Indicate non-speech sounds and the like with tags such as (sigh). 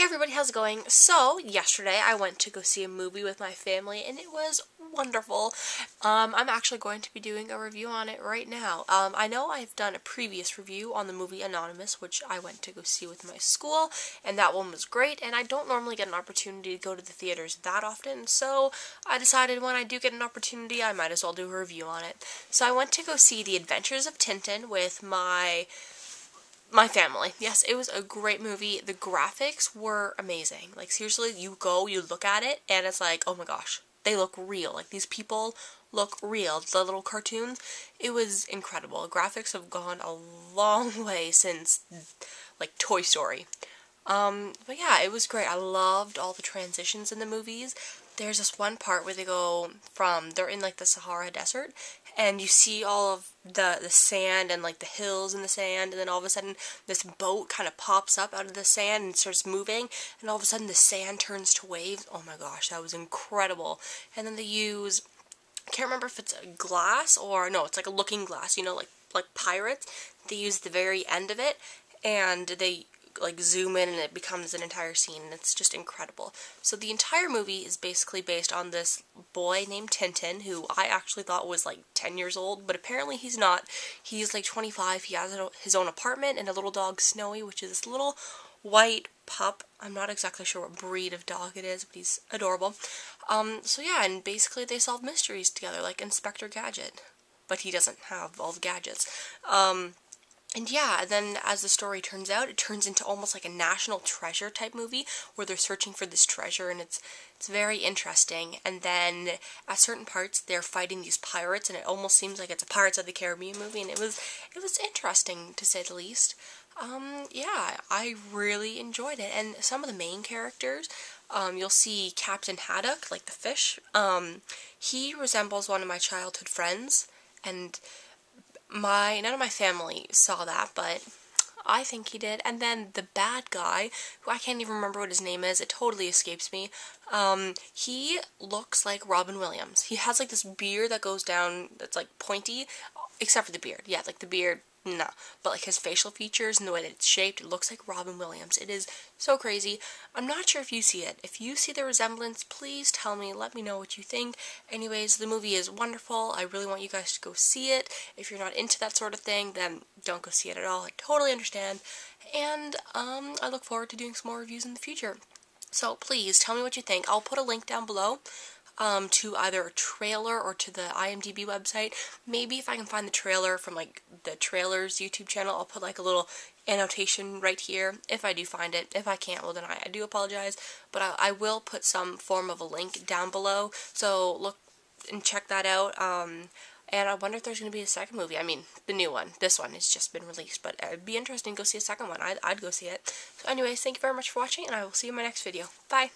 Hey everybody, how's it going? So, yesterday I went to go see a movie with my family and it was wonderful. Um, I'm actually going to be doing a review on it right now. Um, I know I've done a previous review on the movie Anonymous, which I went to go see with my school, and that one was great, and I don't normally get an opportunity to go to the theaters that often, so I decided when I do get an opportunity, I might as well do a review on it. So I went to go see The Adventures of Tintin with my my family. Yes, it was a great movie. The graphics were amazing. Like seriously, you go, you look at it, and it's like, oh my gosh, they look real. Like these people look real. The little cartoons, it was incredible. Graphics have gone a long (laughs) way since like Toy Story. Um, but yeah, it was great. I loved all the transitions in the movies. There's this one part where they go from they're in like the Sahara Desert and you see all of the the sand and like the hills in the sand and then all of a sudden this boat kind of pops up out of the sand and starts moving and all of a sudden the sand turns to waves. Oh my gosh, that was incredible. And then they use I can't remember if it's a glass or no, it's like a looking glass, you know, like like pirates. They use the very end of it and they like zoom in and it becomes an entire scene and it's just incredible. So the entire movie is basically based on this boy named Tintin who I actually thought was like 10 years old, but apparently he's not. He's like 25. He has his own apartment and a little dog Snowy, which is this little white pup. I'm not exactly sure what breed of dog it is, but he's adorable. Um, so yeah, and basically they solve mysteries together like Inspector Gadget, but he doesn't have all the gadgets. Um, and yeah, then as the story turns out, it turns into almost like a national treasure type movie where they're searching for this treasure and it's it's very interesting. And then at certain parts they're fighting these pirates and it almost seems like it's a Pirates of the Caribbean movie and it was it was interesting to say the least. Um yeah, I really enjoyed it. And some of the main characters, um you'll see Captain Haddock, like the fish. Um he resembles one of my childhood friends and my none of my family saw that, but I think he did. And then the bad guy, who I can't even remember what his name is, it totally escapes me. Um, he looks like Robin Williams. He has like this beard that goes down that's like pointy, except for the beard. Yeah, like the beard no. But like his facial features and the way that it's shaped, it looks like Robin Williams. It is so crazy. I'm not sure if you see it. If you see the resemblance, please tell me. Let me know what you think. Anyways, the movie is wonderful. I really want you guys to go see it. If you're not into that sort of thing, then don't go see it at all. I totally understand. And um, I look forward to doing some more reviews in the future. So please tell me what you think. I'll put a link down below um, to either a trailer or to the IMDb website. Maybe if I can find the trailer from like the trailers YouTube channel, I'll put like a little annotation right here if I do find it. If I can't, well then I, I do apologize. But I, I, will put some form of a link down below. So look and check that out. Um, and I wonder if there's going to be a second movie. I mean, the new one. This one has just been released. But it'd be interesting to go see a second one. I'd, I'd go see it. So anyways, thank you very much for watching. And I will see you in my next video. Bye.